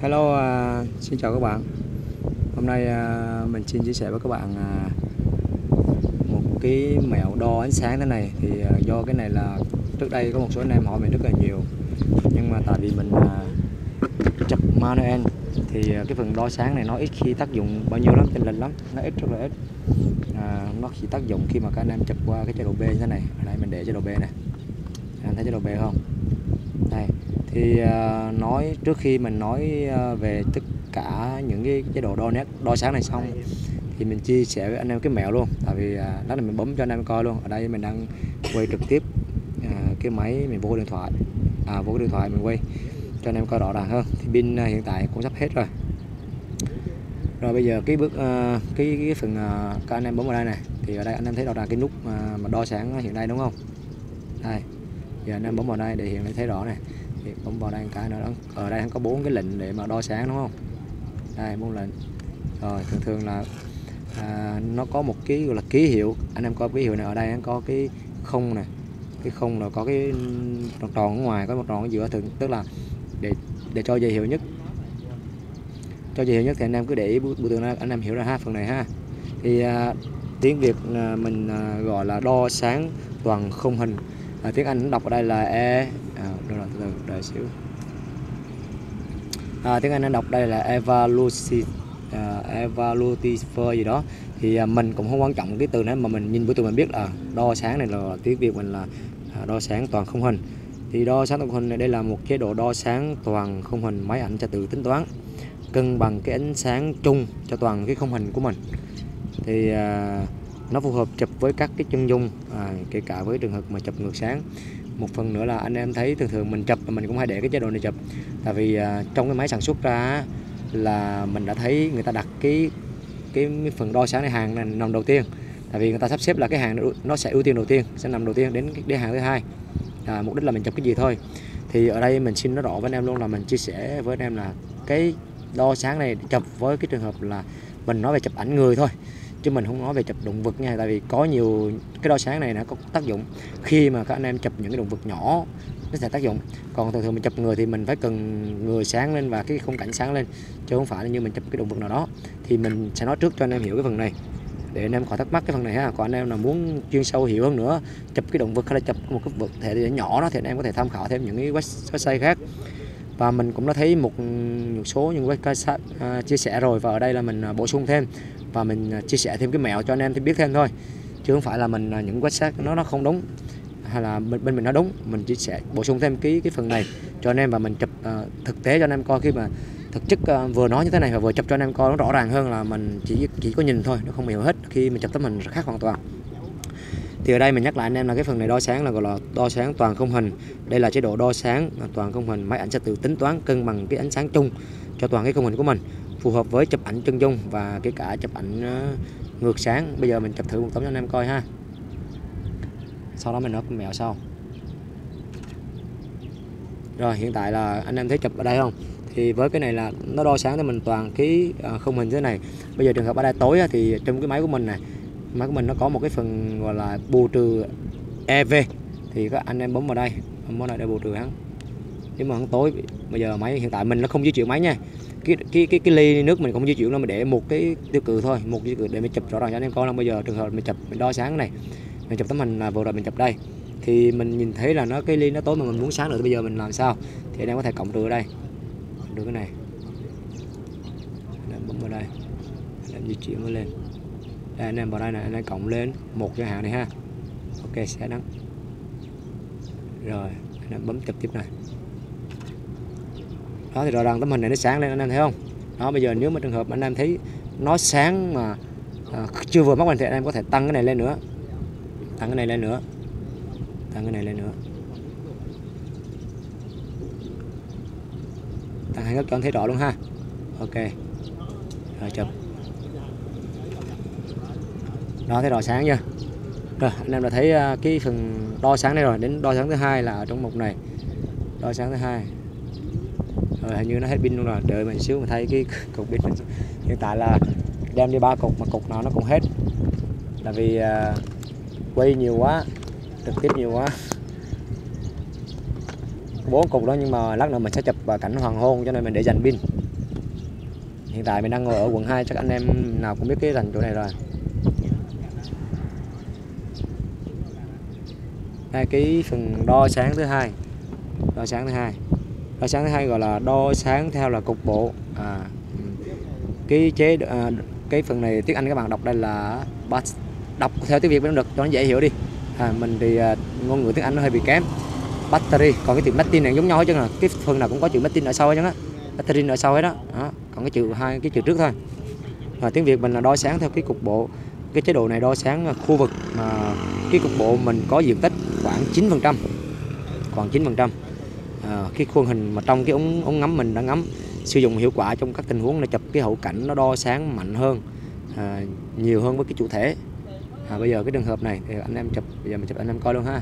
Hello, uh, xin chào các bạn. Hôm nay uh, mình xin chia sẻ với các bạn uh, một cái mẹo đo ánh sáng thế này. Thì uh, do cái này là trước đây có một số anh em hỏi mình rất là nhiều. Nhưng mà tại vì mình uh, chụp manual thì uh, cái phần đo sáng này nó ít khi tác dụng bao nhiêu lắm, chênh lệch lắm, nó ít rất là ít. Uh, nó chỉ tác dụng khi mà các anh em chụp qua cái chế độ B như thế này. Ở đây mình để chế độ B này. Anh thấy chế độ B không? Thì uh, nói trước khi mình nói uh, về tất cả những cái chế độ đo nét đo sáng này xong thì mình chia sẻ với anh em cái mẹo luôn. Tại vì đó là mình bấm cho anh em coi luôn. Ở đây mình đang quay trực tiếp cái máy mình vô điện thoại. À vô cái điện thoại mình quay cho anh em coi rõ ràng hơn. Thì pin hiện tại cũng sắp hết rồi. Rồi bây giờ cái bước uh, cái cái phần uh, các anh em bấm vào đây này. Thì ở đây anh em thấy rõ ràng cái nút uh, mà đo sáng hiện đây đúng không? Đây. Giờ anh em bấm vào đây để hiện thấy rõ này thì bấm vào đây cái nữa. Đó ở đây có bốn cái lệnh để mà đo sáng đúng không? Đây bốn lệnh. Rồi thường thường là à, nó có một cái gọi là ký hiệu. Anh em coi ký hiệu này ở đây nó có cái không này cái không là có cái tròn tròn ở ngoài có một tròn ở giữa. Thường tức là để để cho dễ hiểu nhất. Cho dễ hiểu nhất thì anh em cứ để ý bức tượng anh em hiểu ra ha phần này ha. Thì à, tiếng Việt à, mình à, gọi là đo sáng toàn không hình à, tiếng Anh đọc ở đây là e. À, rồi từ từ đợi xíu. À, tiếng Anh nó đọc đây là evaluative uh, à, evaluative gì đó. Thì uh, mình cũng không quan trọng cái từ này mà mình nhìn với tụi mình biết là đo sáng này là tiếng Việt mình là à, đo sáng toàn không hình. Thì đo sáng toàn không hình này đây là một chế độ đo sáng toàn không hình máy ảnh cho tự tính toán cân bằng cái ánh sáng chung cho toàn cái không hình của mình. Thì uh, nó phù hợp chụp với các cái chân dung à, kể cả với trường hợp mà chụp ngược sáng. Một phần nữa là anh em thấy thường thường mình chụp mình cũng hay để cái chế độ này chụp. Tại vì à, trong cái máy sản xuất ra là mình đã thấy người ta đặt cái cái phần đo sáng này hàng này nằm đầu tiên. Tại vì người ta sắp xếp là cái hàng nó sẽ ưu tiên đầu tiên sẽ nằm đầu tiên đến đến hàng thứ hai. À, mục đích là mình chụp cái gì thôi. Thì ở đây mình xin nó rõ với anh em luôn là mình chia sẻ với anh em là cái đo sáng này chụp với cái trường hợp là mình nói về chụp ảnh người thôi chứ mình không nói về chụp động vật nha tại vì có nhiều cái đo sáng này nó có tác dụng. Khi mà các anh em chụp những cái động vật nhỏ nó sẽ tác dụng. Còn thường thường mình chụp người thì mình phải cần người sáng lên và cái khung cảnh sáng lên chứ không phải là như mình chụp cái động vật nào đó. Thì mình sẽ nói trước cho anh em hiểu cái phần này để anh em khỏi thắc mắc cái phần này ha. Còn anh em nào muốn chuyên sâu hiểu hơn nữa chụp cái động vật hay là chụp một cái vật thể nhỏ đó thì anh em có thể tham khảo thêm những cái website khác. Và mình cũng đã thấy một, một số những website uh, chia sẻ rồi và ở đây là mình à, bổ sung thêm và mình à, chia sẻ thêm cái mẹo cho anh em thì biết thêm thôi. Chứ không phải là mình à, những website nó nó không đúng hay là bên, bên mình nó đúng. Mình chia sẻ bổ sung thêm cái cái phần này cho anh em và mình chụp uh, thực tế cho anh em coi. Khi mà thực chất uh, vừa nói như thế này và vừa chụp cho anh em coi nó rõ ràng hơn là mình chỉ chỉ có nhìn thôi nó không hiểu hết. Khi mình chụp tấm hình khác hoàn toàn. Thì ở đây mình nhắc lại anh em là cái phần này đo sáng là gọi là đo sáng toàn không hình. Đây là chế độ đo sáng toàn không hình máy ảnh sẽ tự tính toán cân bằng cái ánh sáng chung cho toàn cái không hình của mình phù hợp với chụp ảnh chân dung và kể cả chụp ảnh ờ, ngược sáng. Bây giờ mình chụp thử một tấm cho anh em coi ha. Sau đó mình nói mẹo sau. Rồi, hiện tại là anh em thấy chụp ở đây không? Thì với cái này là nó đo sáng thì mình toàn cái ờ, khung không hình thế này. Bây giờ trường hợp ở đây tối thì trong cái máy của mình này, máy của mình nó có một cái phần gọi là bù trừ EV thì các anh em bấm vào đây, bấm vào đây để bù trừ hắn. Nếu mà hắn tối, bây giờ máy hiện tại mình nó không di chuyển máy nha cái cái cái cái ly nước mình không di chuyển nó mình để một cái tiêu cự thôi một tiêu cự để mình chụp rõ ràng cho anh em coi. Là bây giờ trường hợp mình chụp mình đo sáng này mình chụp tấm hình là vừa rồi mình chụp đây. Thì mình nhìn thấy là nó cái ly nó tối mà mình muốn sáng nữa bây giờ mình làm sao? Thì anh em có thể cộng trừ ở đây. Được cái này. Anh bấm vào đây. Anh em di chuyển nó lên. Đây, anh em vào đây này anh em cộng lên một cho hạn này ha. Ok sẽ đắng rồi anh em bấm chụp tiếp này đó thì rõ ràng tấm hình này nó sáng lên anh em thấy không? Đó bây giờ nếu mà trường hợp anh em thấy nó sáng mà à, chưa vừa mắt mình thì anh em có thể tăng cái này lên nữa. Tăng cái này lên nữa. Tăng cái này lên nữa. Tăng hai góc cho anh thấy rõ luôn ha. Ok. Rồi chụp. Đó thấy rõ sáng chưa? Rồi anh em đã thấy à, cái phần đo sáng này rồi. Đến đo sáng thứ hai là ở trong mục này. Đo sáng thứ hai rồi hình như nó hết pin luôn rồi. Đợi mình xíu mà thay cái cục pin hiện tại là đem đi ba cục mà cục nào nó cũng hết. Là vì uh, quay nhiều quá trực tiếp nhiều quá. Bốn cục đó nhưng mà lát nữa mình sẽ chụp cảnh hoàng hôn cho nên mình để dành pin. Hiện tại mình đang ngồi ở quận 2 chắc anh em nào cũng biết cái thành chỗ này rồi. Đây cái phần đo sáng thứ hai. Đo sáng thứ hai đo sáng thứ hai gọi là đo sáng theo là cục bộ. À, cái chế à, cái phần này tiếng Anh các bạn đọc đây là bus đọc theo tiếng Việt cũng được cho nó dễ hiểu đi. À, mình thì à, ngôn ngữ tiếng Anh nó hơi bị kém. Battery còn cái từ Martin này giống nhau hết chứ là cái phần nào cũng có chữ Martin ở sau hết á. Battery ở sau hết đó. đó còn cái chữ hai cái chữ trước thôi. Và tiếng Việt mình là đo sáng theo cái cục bộ. Cái chế độ này đo sáng khu vực mà cái cục bộ mình có diện tích khoảng 9 phần trăm. Khoảng 9 phần trăm cái khuôn hình mà trong cái ống ống ngắm mình đã ngắm sử dụng hiệu quả trong các tình huống là chụp cái hậu cảnh nó đo sáng mạnh hơn à, nhiều hơn với cái chủ thể. À, bây giờ cái trường hợp này thì anh em chụp bây giờ mình chụp anh em coi luôn ha.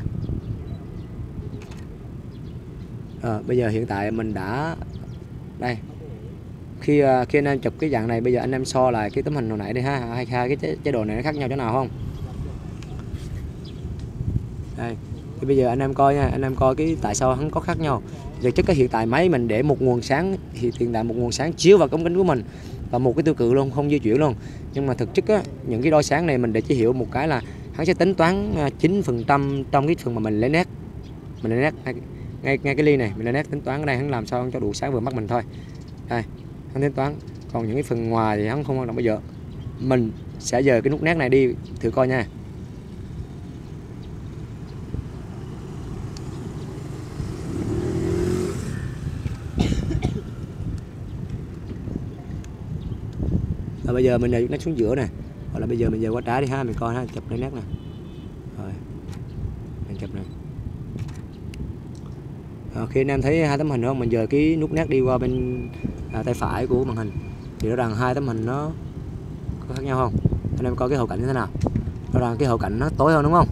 À, bây giờ hiện tại mình đã đây. Khi à, khi anh em chụp cái dạng này bây giờ anh em so lại cái tấm hình hồi nãy đi ha. Hai hai cái chế, chế độ này nó khác nhau chỗ nào không? Đây thì bây giờ anh em coi nha anh em coi cái tại sao hắn có khác nhau. Giờ chất cái hiện tại máy mình để một nguồn sáng thì hiện tại một nguồn sáng chiếu vào cống kính của mình và một cái tiêu cự luôn không di chuyển luôn. Nhưng mà thực chất á, những cái đo sáng này mình để chỉ hiểu một cái là hắn sẽ tính toán à, 9 phần trăm trong cái phần mà mình lấy nét. Mình lấy nét ngay, ngay, ngay cái ly này mình lấy nét tính toán ở đây hắn làm sao cho đủ sáng vừa mắt mình thôi. Đây hắn tính toán. Còn những cái phần ngoài thì hắn không quan trọng bây giờ. Mình sẽ dời cái nút nét này đi thử coi nha. Bây giờ mình để nét xuống giữa này. Hoặc là bây giờ mình giờ qua trái đi ha mình coi ha chụp lấy nét này. Rồi. Mình chụp này. À, khi anh em thấy hai tấm hình không mình giờ cái nút nét đi qua bên à, tay phải của màn hình thì rõ ràng hai tấm hình nó có khác nhau không? Anh em coi cái hậu cảnh như thế nào? Rõ ràng cái hậu cảnh nó tối hơn đúng không?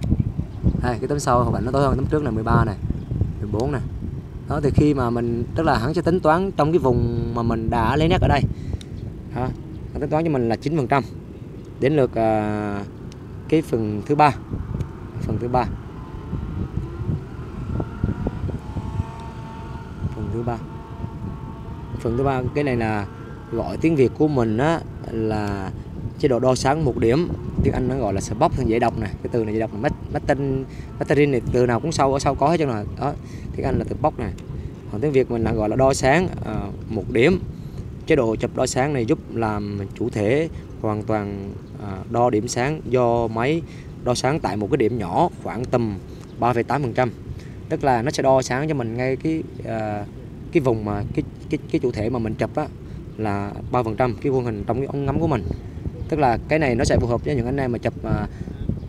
Hay cái tấm sau hậu cảnh nó tối hơn tấm trước là 13 này 14 này. Đó thì khi mà mình tức là hắn sẽ tính toán trong cái vùng mà mình đã lấy nét ở đây. Ha tính toán cho mình là 9 phần trăm. Đến lượt à, cái phần thứ ba. Phần thứ ba. Phần thứ ba. Phần thứ ba cái này là gọi tiếng Việt của mình á là chế độ đo sáng một điểm. Tiếng Anh nó gọi là spot dễ đọc này cái từ này dễ đọc là Martin Martin này từ nào cũng sâu ở sau có hết trơn là đó tiếng Anh là từ bóc này còn tiếng Việt mình là gọi là đo sáng à, một điểm chế độ chụp đo sáng này giúp làm chủ thể hoàn toàn à, đo điểm sáng do máy đo sáng tại một cái điểm nhỏ khoảng tầm 3,8% tức là nó sẽ đo sáng cho mình ngay cái à, cái vùng mà cái cái cái chủ thể mà mình chụp á là 3% cái khuôn hình trong cái ống ngắm của mình. Tức là cái này nó sẽ phù hợp với những anh em mà chụp à,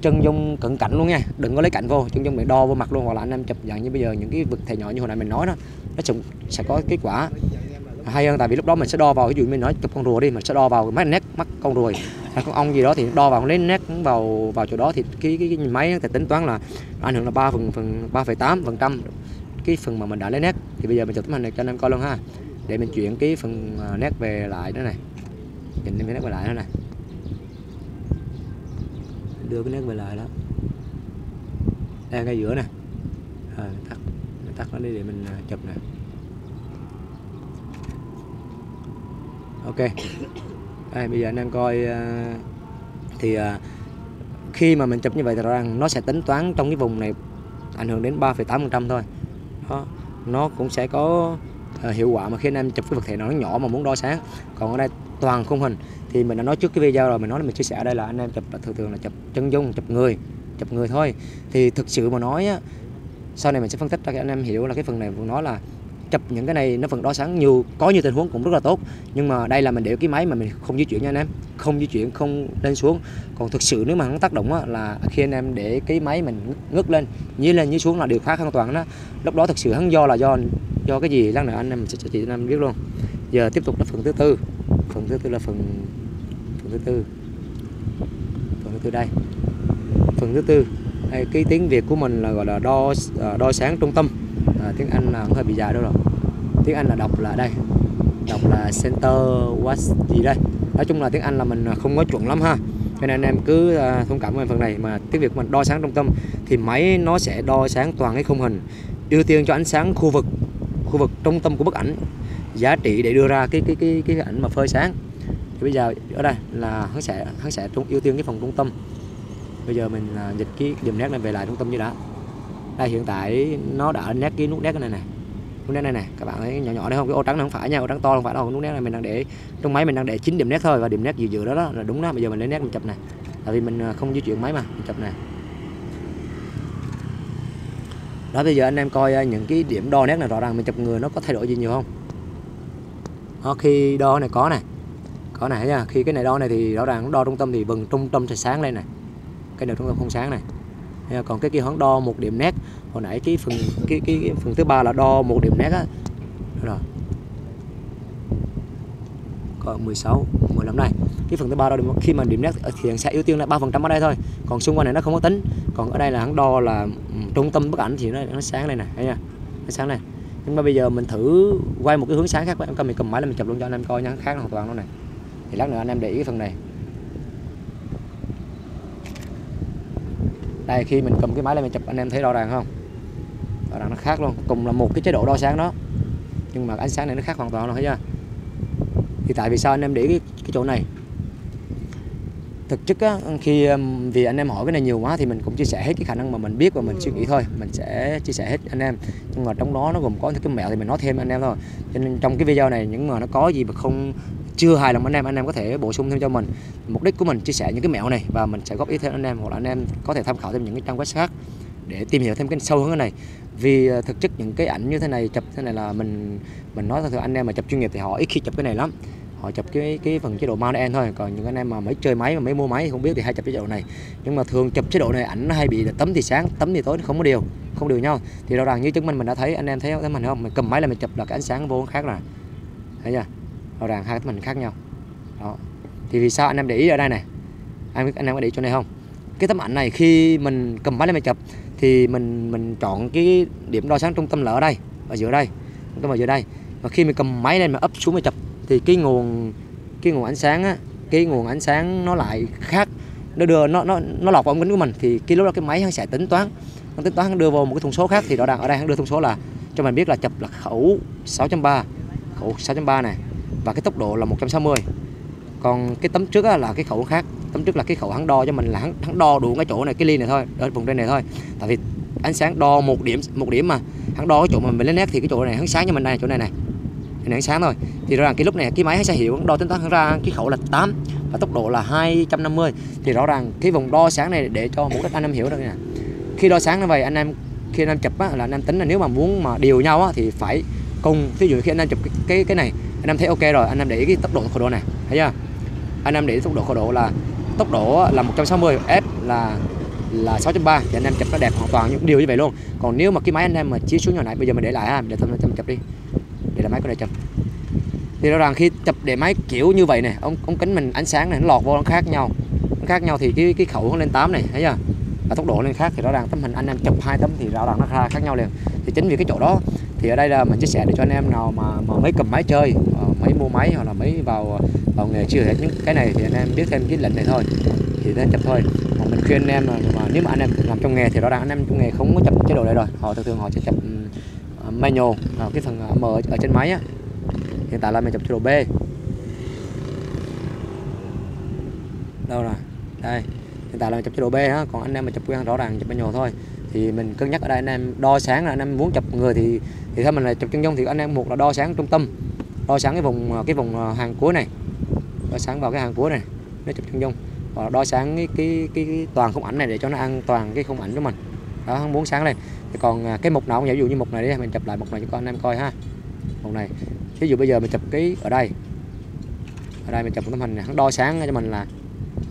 chân dung cận cảnh luôn nha. Đừng có lấy cạnh vô chân dung bị đo vô mặt luôn. Hoặc là anh em chụp dạng như bây giờ những cái vực thể nhỏ như hồi nãy mình nói đó nó sẽ có kết quả hay hơn tại vì lúc đó mình sẽ đo vào ví dụ mình nói chụp con rùa đi mình sẽ đo vào mắt nét mắt con ruồi hay con ong gì đó thì đo vào lấy nét vào vào chỗ đó thì cái cái, cái máy thì tính toán là ảnh hưởng là ba phần phần ba phẩy tám phần trăm cái phần mà mình đã lấy nét. Thì bây giờ mình chụp tấm hình này cho anh em coi luôn ha. Để mình chuyển cái phần à, nét về lại đó này. Nhìn cái nét về lại đó này. Đưa cái nét về lại đó. Đang ngay giữa nè. À, tắt tắt nó đi để mình à, chụp nè. Ok. Đây bây giờ anh em coi ờ, thì ờ, khi mà mình chụp như vậy thì rõ ràng nó sẽ tính toán trong cái vùng này ảnh hưởng đến 3,8% thôi. Đó nó cũng sẽ có uh, hiệu quả mà khi anh em chụp cái vật thể nào nó nhỏ mà muốn đo sáng. Còn ở đây toàn khung hình. Thì mình đã nói trước cái video rồi mình nói là mình chia sẻ ở đây là anh em chụp là thường thường là chụp chân dung chụp người chụp người thôi. Thì thực sự mà nói á, sau này mình sẽ phân tích cho các anh em hiểu là cái phần này vừa nói là chụp những cái này nó phần đo sáng nhiều có nhiều tình huống cũng rất là tốt. Nhưng mà đây là mình để cái máy mà mình không di chuyển nha anh em. Không di chuyển không lên xuống. Còn thực sự nếu mà hắn tác động á, là khi anh em để cái máy mình ngước lên như lên như xuống là điều khác an toàn đó. Lúc đó thực sự hắn do là do do cái gì lát nữa anh em sẽ chỉ cho anh em biết luôn. Giờ tiếp tục là phần thứ tư. Phần thứ tư là phần phần thứ tư. Phần thứ tư đây. Phần thứ tư. Đây, cái tiếng việt của mình là gọi là đo à, đo sáng trung tâm à, tiếng anh là cũng hơi bị dài đó rồi. Tiếng anh là đọc là đây. Đọc là center what gì đây. Nói chung là tiếng anh là mình không có chuẩn lắm ha. Cho nên anh em cứ à, thông cảm về phần này. Mà tiếng việt mình đo sáng trung tâm thì máy nó sẽ đo sáng toàn cái khung hình. Ưu tiên cho ánh sáng khu vực khu vực trung tâm của bức ảnh. Giá trị để đưa ra cái cái cái cái ảnh mà phơi sáng. Thì bây giờ ở đây là hắn sẽ hắn sẽ trung ưu tiên cái phần trung tâm. Bây giờ mình à, dịch cái điểm nét này về lại trung tâm như đã đây hiện tại nó đã nét cái nút nét này này nút nét này này các bạn thấy nhỏ nhỏ đấy không? Cái ô trắng này không phải nha ô trắng to không phải đâu. Nút nét này mình đang để trong máy mình đang để chín điểm nét thôi và điểm nét dự dự đó, đó là đúng đó. Bây giờ mình lấy nét mình chụp này tại vì mình à, không di chuyển máy mà mình chụp này đó bây giờ anh em coi à, những cái điểm đo nét này rõ ràng mình chụp người nó có thay đổi gì nhiều không? Đó, khi đo này có này có này nha khi cái này đo này thì rõ ràng đo trung tâm thì vầng trung tâm sẽ sáng lên này cái đầu trung tâm không sáng này còn cái kia hắn đo một điểm nét. Hồi nãy cái phần cái cái, cái phần thứ ba là đo một điểm nét á. Rồi. Còn 16 15 này. Cái phần thứ ba đo điểm, khi mà điểm nét thì sẽ ưu tiên là ba phần trăm ở đây thôi. Còn xung quanh này nó không có tính. Còn ở đây là hắn đo là trung tâm bức ảnh thì nó nó sáng đây nè. Thấy nha nó sáng này nhưng mà bây giờ mình thử quay một cái hướng sáng khác em cầm mình cầm máy là mình chụp luôn cho anh em coi nhá khác hoàn toàn luôn này. Thì lát nữa anh em để ý cái phần này. Đây khi mình cầm cái máy lên mình chụp anh em thấy rõ ràng không? Rõ ràng nó khác luôn cùng là một cái chế độ đo sáng đó. Nhưng mà ánh sáng này nó khác hoàn toàn luôn thấy chưa? Thì tại vì sao anh em để cái, cái chỗ này? Thực chất á, khi vì anh em hỏi cái này nhiều quá thì mình cũng chia sẻ hết cái khả năng mà mình biết và mình suy nghĩ thôi. Mình sẽ chia sẻ hết anh em. Nhưng mà trong đó nó gồm có những cái mẹo thì mình nói thêm anh em thôi. Cho nên trong cái video này những mà nó có gì mà không chưa hài lòng anh em anh em có thể bổ sung thêm cho mình. Mục đích của mình chia sẻ những cái mẹo này và mình sẽ góp ý thêm anh em hoặc là anh em có thể tham khảo thêm những cái trang web khác để tìm hiểu thêm cái sâu hơn cái này. Vì ờ, thực chất những cái ảnh như thế này, chụp thế này là mình mình nói thật anh em mà chụp chuyên nghiệp thì họ ít khi chụp cái này lắm. Họ chụp cái cái phần chế độ manual thôi, còn những anh em mà mới chơi máy mà mới mua máy không biết thì hay chụp chế độ này. Nhưng mà thường chụp chế độ này ảnh nó hay bị tấm thì sáng, tấm thì tối, không có điều, không đều nhau. Thì rõ ràng như chứng minh mình đã thấy, anh em thấy thấy mình không? Mình cầm máy là mình chụp là cái ánh sáng vô khác rồi. Thấy chưa? Rõ ràng hai tấm hình khác nhau. Đó. Thì vì sao anh em để ý ở đây này? Anh anh em có để ý chỗ này không? Cái tấm ảnh này khi mình cầm máy lên mình chụp thì mình mình chọn cái điểm đo sáng trung tâm là ở đây, ở giữa đây cái ở giữa đây. Và khi mình cầm máy lên mà ấp xuống mình chụp thì cái nguồn cái nguồn ánh sáng á, cái nguồn ánh sáng nó lại khác. Nó đưa, nó nó nó lọt vào ống kính của mình thì cái lúc đó cái máy nó sẽ tính toán. Nó tính toán, nó đưa vào một cái thông số khác thì rõ ràng ở đây nó đưa thông số là, cho mình biết là chụp là khẩu 6.3 khẩu 6.3 này và cái tốc độ là 160 còn cái tấm trước là cái khẩu khác. Tấm trước là cái khẩu hắn đo cho mình là hắn, hắn đo đủ cái chỗ này cái ly này thôi ở vùng trên này thôi. Tại vì ánh sáng đo một điểm một điểm mà hắn đo cái chỗ mà mình lấy nét thì cái chỗ này hắn sáng cho mình đây chỗ này này. Thì nắng sáng thôi. Thì rõ ràng cái lúc này cái máy hắn sẽ hiểu đo tính toán ra cái khẩu là 8 và tốc độ là 250 thì rõ ràng cái vùng đo sáng này để cho mục đích anh em hiểu được nè. Khi đo sáng như vậy anh em khi anh em chụp á, là anh em tính là nếu mà muốn mà điều nhau á, thì phải cùng ví dụ khi anh em chụp cái cái, cái này anh em thấy ok rồi anh em để ý cái tốc độ khởi độ này thấy chưa? Anh em để ý tốc độ khởi độ là tốc độ là 160 f là là 6.3 thì anh em chụp nó đẹp hoàn toàn những điều như vậy luôn. Còn nếu mà cái máy anh em mà chiếu xuống nhỏ này bây giờ mình để lại ha để tôi chụp, chụp đi. Để là máy có này chụp thì rõ ràng khi chụp để máy kiểu như vậy này ông ống kính mình ánh sáng này nó lọt vô nó khác nhau. Nó khác nhau thì cái cái khẩu nó lên 8 này thấy chưa? Và tốc độ lên khác thì rõ ràng tấm hình anh em chụp hai tấm thì rõ ràng nó khác nhau liền. Thì chính vì cái chỗ đó thì ở đây là mình chia sẻ để cho anh em nào mà mà mới cầm máy chơi ờ, mới mua máy hoặc là mới vào vào nghề chưa hết những cái này thì anh em biết thêm cái lệnh này thôi. Thì nên chậm thôi. Còn mình khuyên anh em mà, mà nếu mà anh em làm trong nghề thì rõ ràng anh em trong nghề không có chậm chế độ này rồi. Họ thường thường họ sẽ chậm uh, manual uh, cái phần M ở, ở trên máy á. Hiện tại là mình chậm chế độ B. Đâu rồi? Đây. Hiện tại là mình chụp chế độ B á còn anh em mà chụp quen rõ ràng chụp manual thôi thì mình cân nhắc ở đây anh em đo sáng là anh em muốn chụp người thì thì theo mình là chụp chân dung thì anh em một là đo sáng trung tâm đo sáng cái vùng cái vùng à, hàng cuối này đo sáng vào cái hàng cuối này nó chụp chân dung. Và đo sáng cái, cái, cái, cái toàn khung ảnh này để cho nó an toàn cái khung ảnh của mình. Đó không muốn sáng lên. Thì còn à, cái mục nào ví dụ như mục này đi mình chụp lại mục này cho anh em coi ha. Mục này ví dụ bây giờ mình chụp cái ở đây ở đây mình chụp tấm hình này hắn đo sáng cho mình là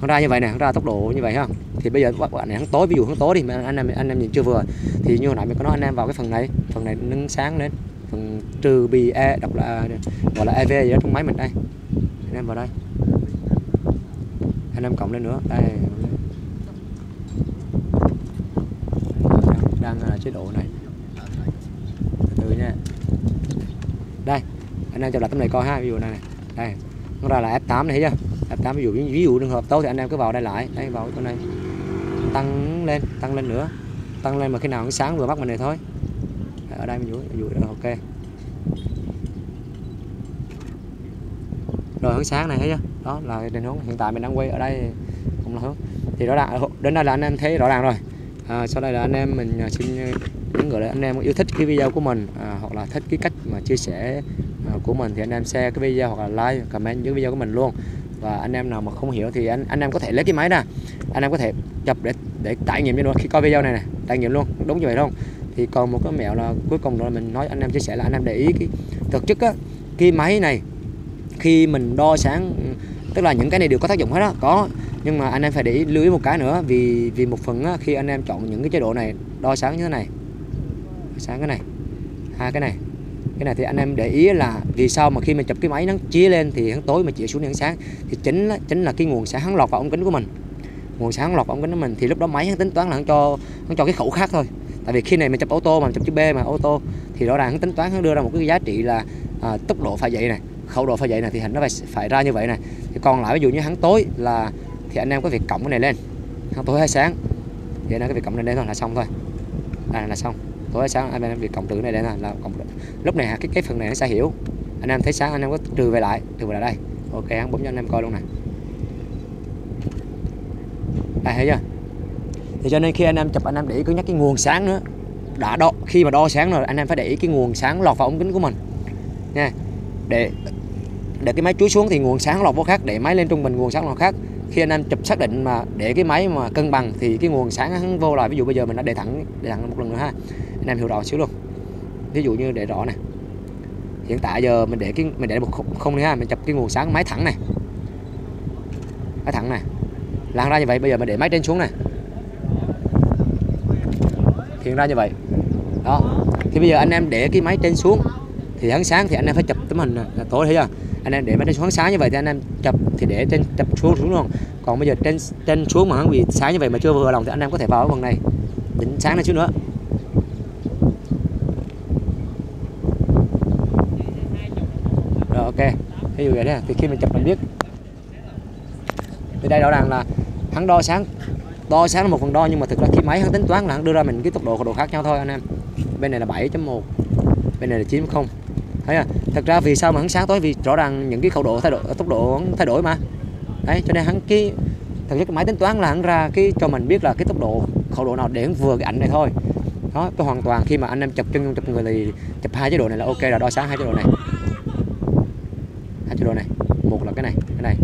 hắn ra như vậy này hắn ra tốc độ như vậy ha. Thì bây giờ các bạn này hắn tối ví dụ hắn tối đi mà anh em anh em nhìn chưa vừa thì như hồi nãy mình có nói anh em vào cái phần này phần này nâng sáng lên. Phần trừ bì e đọc là gọi là ev gì đó trong máy mình đây. Anh em vào đây. Anh em cộng lên nữa. Đây. Đang, đang là chế độ này. Từ từ nha. Đây anh em chụp lại tấm này coi ha ví dụ này, này. đây nó ra là F8 này thấy chưa? F8 ví dụ ví dụ trường hợp tốt thì anh em cứ vào đây lại. Đây vào chỗ này. Tăng lên tăng lên nữa. Tăng lên mà khi nào nó sáng vừa bắt mình này thôi. Ở đây mình dụ dụ ok. Rồi hướng sáng này thấy chưa? Đó là định hướng. Hiện tại mình đang quay ở đây cũng là hướng. Thì rõ ràng đến đây là anh em thấy rõ ràng rồi. À, sau đây là anh em mình à, xin à, những người anh em yêu thích cái video của mình à, hoặc là thích cái cách mà chia sẻ à, của mình thì anh em share cái video hoặc là like comment những video của mình luôn và anh em nào mà không hiểu thì anh anh em có thể lấy cái máy ra. Anh em có thể chụp để để trải nghiệm cho nó. Khi coi video này này trải nghiệm luôn đúng như vậy không? Thì còn một cái mẹo là cuối cùng rồi mình nói anh em chia sẻ là anh em để ý cái thực chất á cái máy này khi mình đo sáng tức là những cái này đều có tác dụng hết đó có. Nhưng mà anh em phải để ý lưu ý một cái nữa vì vì một phần á, khi anh em chọn những cái chế độ này đo sáng như thế này sáng cái này hai cái này cái này thì anh em để ý là vì sao mà khi mình chụp cái máy nó chia lên thì hắn tối mà chia xuống thì hắn sáng. Thì chính là, chính là cái nguồn sáng hắn lọt vào ống kính của mình. Nguồn sáng lọt vào ống kính của mình thì lúc đó máy hắn tính toán là hắn cho hắn cho cái khẩu khác thôi. Tại vì khi này mình chụp ô tô mà mình chụp chữ B mà ô tô thì rõ ràng hắn tính toán hắn đưa ra một cái giá trị là à, tốc độ phải vậy này khẩu độ phải vậy này thì hình nó phải phải ra như vậy này. Thì còn lại ví dụ như hắn tối là thì anh em có việc cộng cái này lên. Hắn tối hay sáng. Thì anh em việc cộng lên thôi là xong thôi. À, là xong tối sáng anh em việc cộng trừ này đây là, là cộng lúc này cái cái phần này nó sẽ hiểu. Anh em thấy sáng anh em có trừ về lại trừ về lại đây. Ok hắn bấm cho anh em coi luôn này đây thấy chưa? Thì cho nên khi anh em chụp anh em để ý cứ nhắc cái nguồn sáng nữa. Đã đo khi mà đo sáng rồi anh em phải để ý cái nguồn sáng lọt vào ống kính của mình. Nha. Để để cái máy chuối xuống thì nguồn sáng lọt vô khác để máy lên trung bình nguồn sáng lọt khác khi anh em chụp xác định mà để cái máy mà cân bằng thì cái nguồn sáng hắn vô lại. Ví dụ bây giờ mình đã để thẳng để thẳng một lần nữa ha. Anh em hiểu rõ xíu luôn. Ví dụ như để rõ này hiện tại giờ mình để cái mình để một không, không đi ha. Mình chụp cái nguồn sáng máy thẳng này. Máy thẳng này. Lan ra như vậy bây giờ mình để máy trên xuống này hiện ra như vậy. Đó. Thì bây giờ anh em để cái máy trên xuống thì ánh sáng thì anh em phải chụp tấm hình là tối thấy chưa? Anh em để máy trên xuống sáng như vậy thì anh em chụp thì để trên chụp xuống xuống luôn. Còn bây giờ trên trên xuống mà hắn bị sáng như vậy mà chưa vừa lòng thì anh em có thể vào cái phần này. Tính sáng lên chút nữa. Rồi, ok. Ví dụ vậy đó, thì khi mình chụp mình biết. Thì đây rõ ràng là hắn đo sáng đo sáng là một phần đo nhưng mà thực ra khi máy hắn tính toán là hắn đưa ra mình cái tốc độ độ khác nhau thôi, anh em. Bên này là 7.1 bên này là 9.0 thấy à thật ra vì sao mà hắn sáng tối? Vì rõ ràng những cái khẩu độ thay đổi tốc độ thay đổi mà. Đấy cho nên hắn cái thật chất cái máy tính toán là hắn ra cái cho mình biết là cái tốc độ khẩu độ nào để vừa cái ảnh này thôi. Đó cái hoàn toàn khi mà anh em chụp chân chụp người thì chụp hai chế độ này là ok là đo sáng hai chế độ này. Hai chế độ này một là cái này cái này.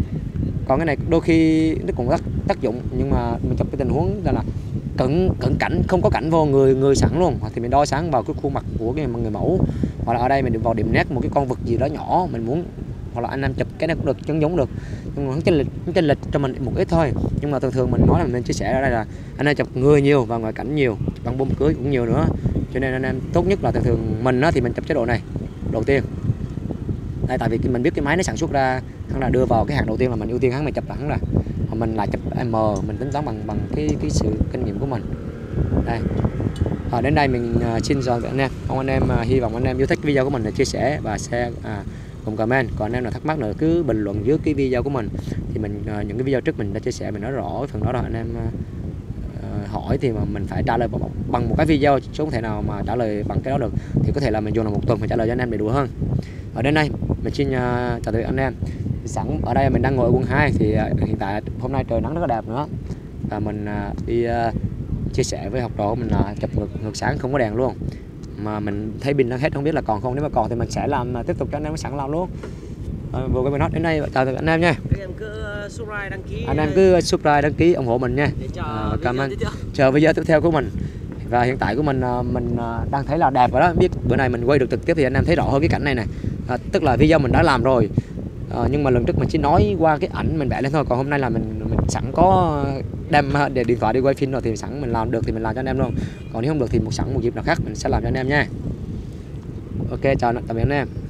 Còn cái này đôi khi nó cũng tác tác dụng nhưng mà mình chụp cái tình huống là, là cận cận cảnh không có cảnh vô người người sẵn luôn. Thì mình đo sáng vào cái khuôn mặt của cái người mẫu hoặc là ở đây mình vào điểm nét một cái con vật gì đó nhỏ, mình muốn, hoặc là anh em chụp cái này cũng được chân giống được. Nhưng mà hắn chênh lệch chênh cho mình một ít thôi. Nhưng mà thường thường mình nói là mình chia sẻ ở đây là anh em chụp người nhiều và ngoại cảnh nhiều, bằng bông cưới cũng nhiều nữa. Cho nên anh em tốt nhất là thường thường mình đó thì mình chụp chế độ này, đầu tiên. Đây, tại vì mình biết cái máy nó sản xuất ra, hắn là đưa vào cái hàng đầu tiên là mình ưu tiên hắn mình chụp hắn là mình lại chụp M, mình tính toán bằng bằng cái cái sự kinh nghiệm của mình. Đây à, đến đây mình à, xin chào anh em mong anh em à, hy vọng anh em yêu thích video của mình là chia sẻ và share à, cùng comment. Còn anh em nào thắc mắc nữa cứ bình luận dưới cái video của mình. Thì mình à, những cái video trước mình đã chia sẻ mình nói rõ phần đó rồi. Anh em à, à, hỏi thì mà mình phải trả lời bằng một cái video chứ không thể nào mà trả lời bằng cái đó được. Thì có thể là mình dùng là một tuần phải trả lời cho anh em đầy đủ hơn. Ở đến đây mình xin à, chào tạm biệt anh em. Sẵn ở đây mình đang ngồi ở quận 2 thì à, hiện tại hôm nay trời nắng rất là đẹp nữa. Và mình đi chia sẻ với học trò mình là chụp ngược, ngược sáng không có đèn luôn. Mà mình thấy pin nó hết không biết là còn không. Nếu mà còn thì mình sẽ làm tiếp tục cho anh em sẵn làm luôn. À, vừa cái mình nói đến đây chào anh em nha. Anh em cứ subscribe đăng ký. Anh em cứ subscribe đăng ký ủng hộ mình nha. À, cảm ơn. chờ video tiếp theo của mình. Và hiện tại của mình mình đang thấy là đẹp rồi đó. Biết bữa nay mình quay được trực tiếp thì anh em thấy rõ hơn cái cảnh này này à, tức là video mình đã làm rồi. À, nhưng mà lần trước mình chỉ nói qua cái ảnh mình vẽ lên thôi. Còn hôm nay là mình mình sẵn có đem ờ, để điện thoại đi quay phim rồi thì sẵn mình làm được thì mình làm cho anh em luôn. Còn nếu không được thì một sẵn một dịp nào khác mình sẽ làm cho anh em nha. Ok, chào tạm biệt anh em.